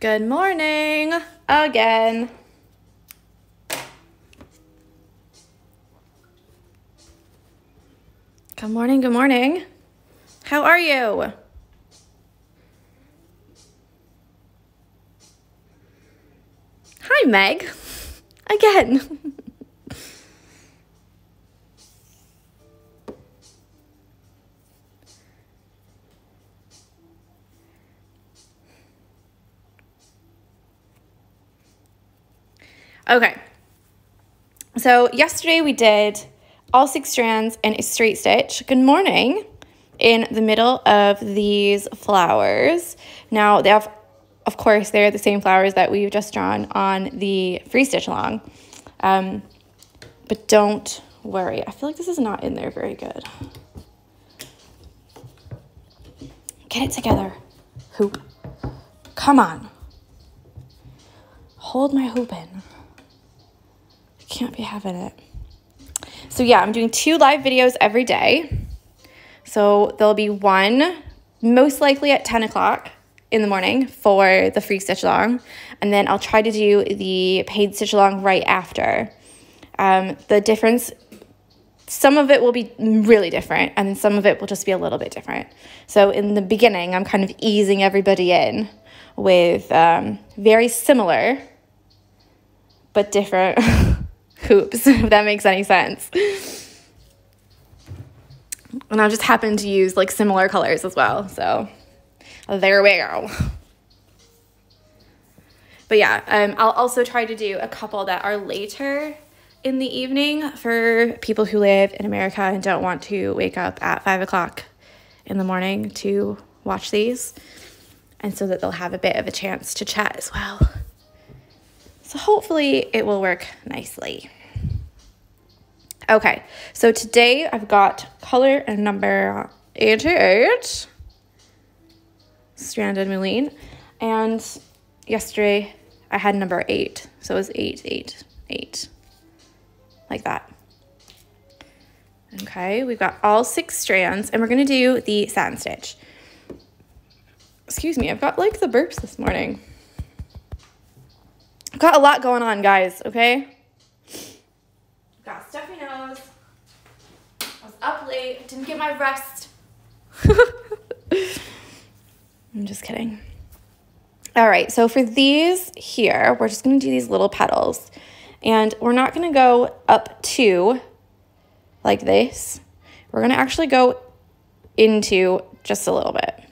Good morning again. Good morning, good morning. How are you? Hi, Meg. Again. Okay. So yesterday we did all six strands and a straight stitch. Good morning. In the middle of these flowers. Now they have, of course, they're the same flowers that we've just drawn on the free stitch along. Um, but don't worry. I feel like this is not in there very good. Get it together. Hoop. Come on. Hold my hoop in can't be having it. So yeah, I'm doing two live videos every day. So there'll be one most likely at 10 o'clock in the morning for the free stitch along. And then I'll try to do the paid stitch along right after. Um, the difference, some of it will be really different and some of it will just be a little bit different. So in the beginning, I'm kind of easing everybody in with um, very similar but different hoops, if that makes any sense. And I just happen to use like similar colors as well. So there we go. But yeah, um, I'll also try to do a couple that are later in the evening for people who live in America and don't want to wake up at five o'clock in the morning to watch these. And so that they'll have a bit of a chance to chat as well. So hopefully it will work nicely. Okay, so today I've got color and number 88, stranded mouliné, and yesterday I had number 8, so it was 8, 8, 8, like that. Okay, we've got all six strands, and we're going to do the satin stitch. Excuse me, I've got like the burps this morning. I've got a lot going on, guys, okay? Got stuffy nose. I was up late, didn't get my rest. I'm just kidding. All right, so for these here, we're just gonna do these little petals. And we're not gonna go up to like this. We're gonna actually go into just a little bit.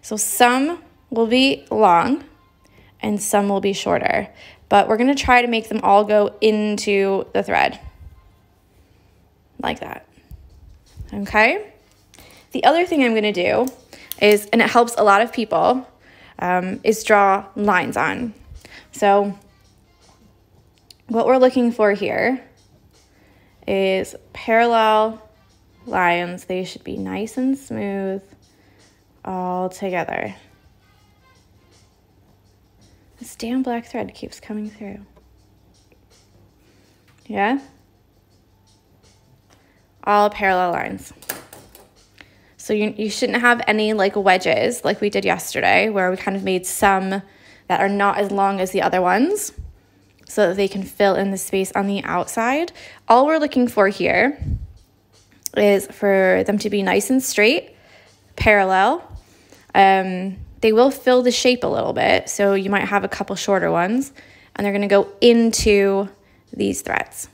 So some will be long and some will be shorter, but we're gonna try to make them all go into the thread like that. Okay? The other thing I'm going to do is, and it helps a lot of people, um, is draw lines on. So what we're looking for here is parallel lines. They should be nice and smooth all together. This damn black thread keeps coming through. Yeah? All parallel lines. So you, you shouldn't have any like wedges like we did yesterday where we kind of made some that are not as long as the other ones so that they can fill in the space on the outside. All we're looking for here is for them to be nice and straight, parallel. Um, they will fill the shape a little bit, so you might have a couple shorter ones, and they're gonna go into these threads.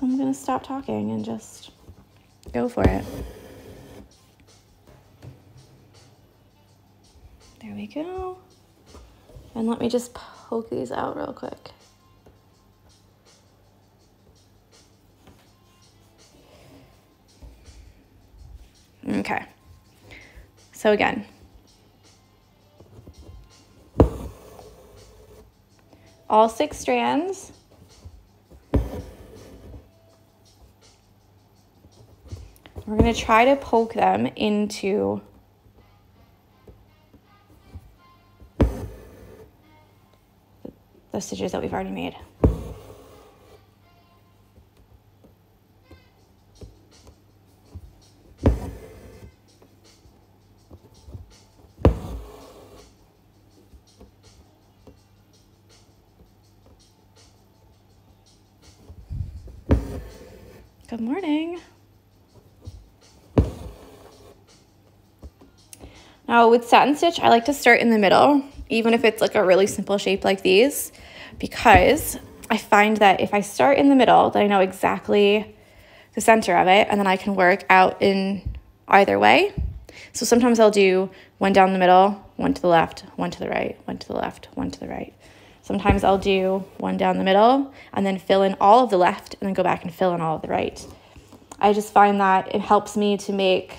So I'm going to stop talking and just go for it. There we go. And let me just poke these out real quick. Okay. So again, all six strands We're going to try to poke them into the stitches that we've already made. Good morning. Now with satin stitch, I like to start in the middle, even if it's like a really simple shape like these, because I find that if I start in the middle, then I know exactly the center of it, and then I can work out in either way. So sometimes I'll do one down the middle, one to the left, one to the right, one to the left, one to the right. Sometimes I'll do one down the middle and then fill in all of the left and then go back and fill in all of the right. I just find that it helps me to make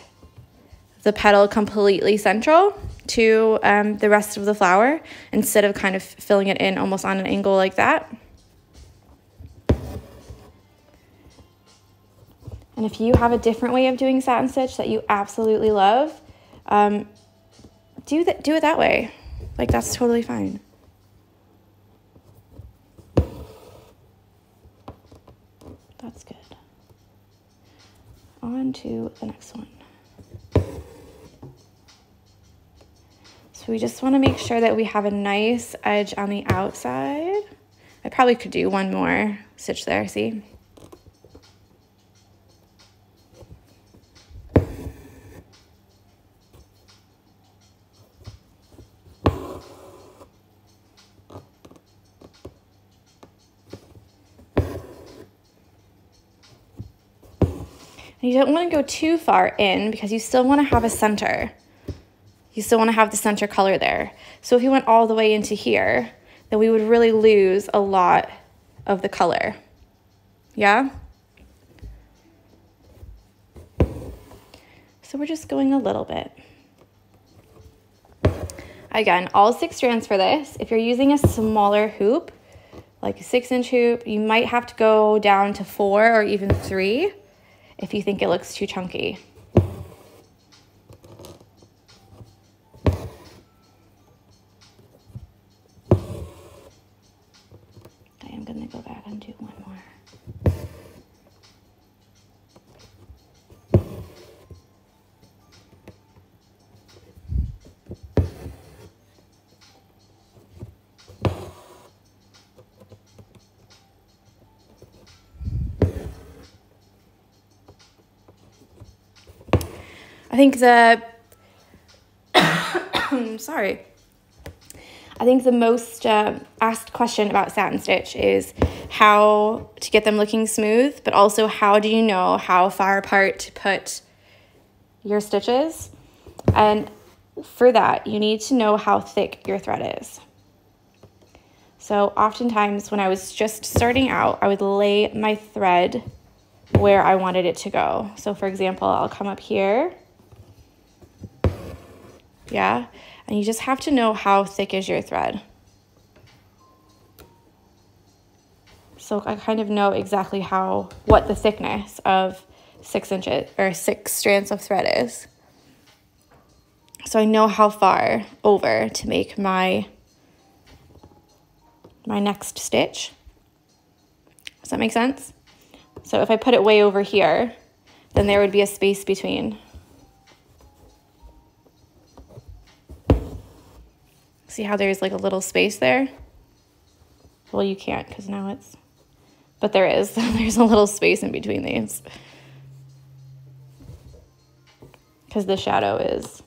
the petal completely central to um, the rest of the flower instead of kind of filling it in almost on an angle like that. And if you have a different way of doing satin stitch that you absolutely love, um, do that. Do it that way. Like that's totally fine. That's good. On to the next one. We just want to make sure that we have a nice edge on the outside. I probably could do one more stitch there, see? You don't want to go too far in because you still want to have a center. You still want to have the center color there. So if you went all the way into here, then we would really lose a lot of the color. Yeah? So we're just going a little bit. Again, all six strands for this. If you're using a smaller hoop, like a six inch hoop, you might have to go down to four or even three if you think it looks too chunky. And do one more. I think the sorry. I think the most uh, asked question about satin stitch is how to get them looking smooth, but also how do you know how far apart to put your stitches? And for that, you need to know how thick your thread is. So oftentimes when I was just starting out, I would lay my thread where I wanted it to go. So for example, I'll come up here yeah? And you just have to know how thick is your thread. So I kind of know exactly how, what the thickness of six inches or six strands of thread is. So I know how far over to make my, my next stitch. Does that make sense? So if I put it way over here, then there would be a space between. See how there's like a little space there? Well, you can't because now it's, but there is. there's a little space in between these. Because the shadow is.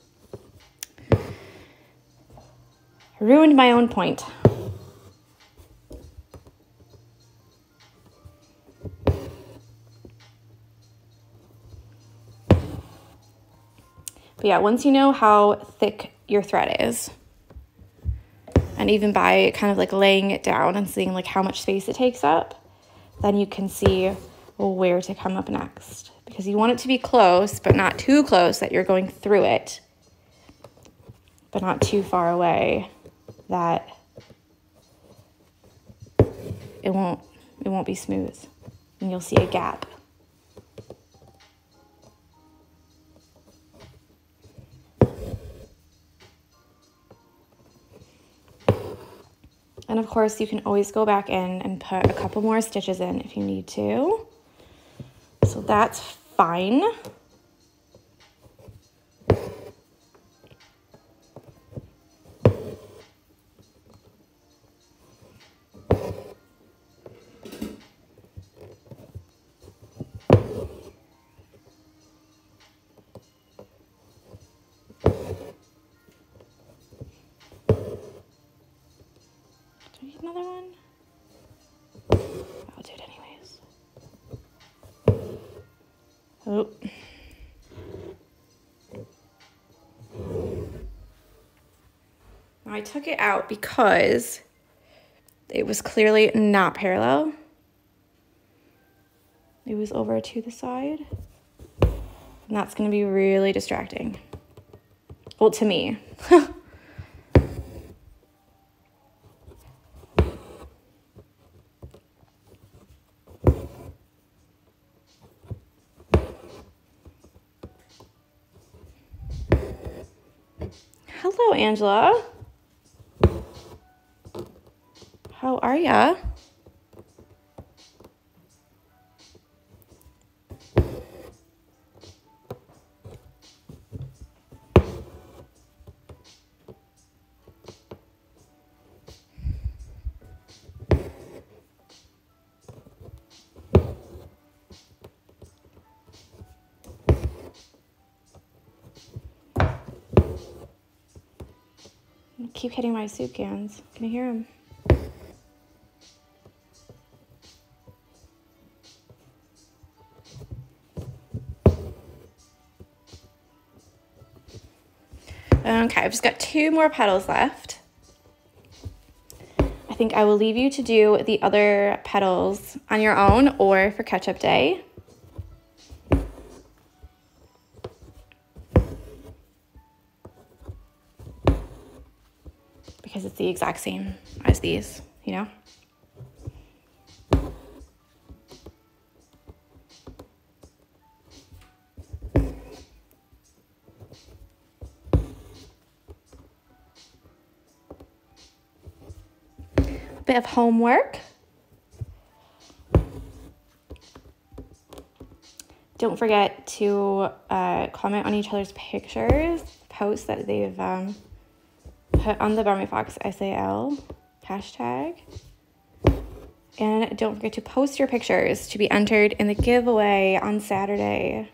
Ruined my own point. But yeah, once you know how thick your thread is, and even by kind of like laying it down and seeing like how much space it takes up, then you can see where to come up next. Because you want it to be close, but not too close that you're going through it, but not too far away that it won't it won't be smooth and you'll see a gap. And of course, you can always go back in and put a couple more stitches in if you need to. So that's fine. I took it out because it was clearly not parallel. It was over to the side. And that's going to be really distracting. Well, to me. Hello, Angela. How are ya? keep hitting my soup cans. Can you hear them? Okay, I've just got two more petals left. I think I will leave you to do the other petals on your own or for catch-up day. Because it's the exact same as these, you know? Bit of homework. Don't forget to uh, comment on each other's pictures, posts that they've um, put on the Barmy Fox SAL hashtag. And don't forget to post your pictures to be entered in the giveaway on Saturday.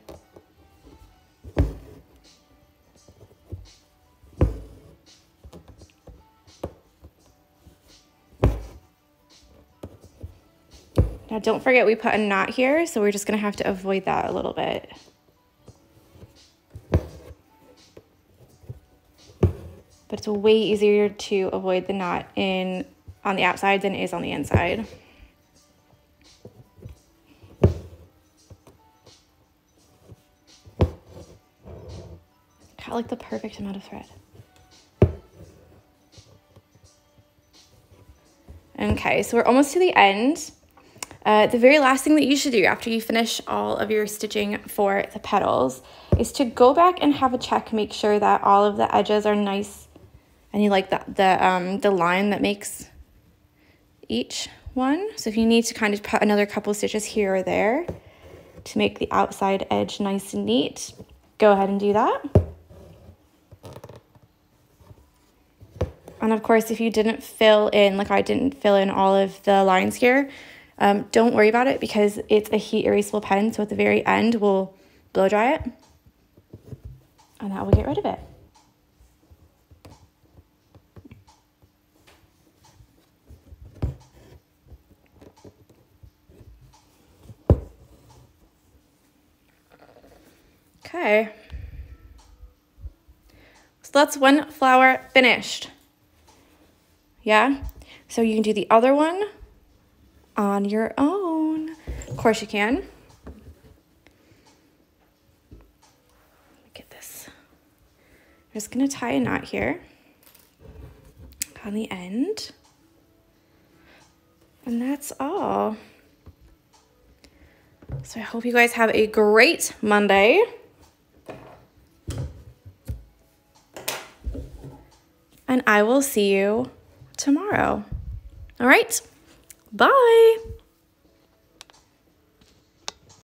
Don't forget we put a knot here, so we're just gonna have to avoid that a little bit. But it's way easier to avoid the knot in on the outside than it is on the inside. Got like the perfect amount of thread. Okay, so we're almost to the end. Uh, the very last thing that you should do after you finish all of your stitching for the petals is to go back and have a check, make sure that all of the edges are nice and you like the, the, um, the line that makes each one. So if you need to kind of put another couple stitches here or there to make the outside edge nice and neat, go ahead and do that. And of course, if you didn't fill in, like I didn't fill in all of the lines here, um, don't worry about it because it's a heat erasable pen. So at the very end, we'll blow dry it and that will get rid of it. Okay. So that's one flower finished. Yeah? So you can do the other one on your own. Of course you can. Get this. I'm just going to tie a knot here on the end. And that's all. So I hope you guys have a great Monday. And I will see you tomorrow. All right. Bye.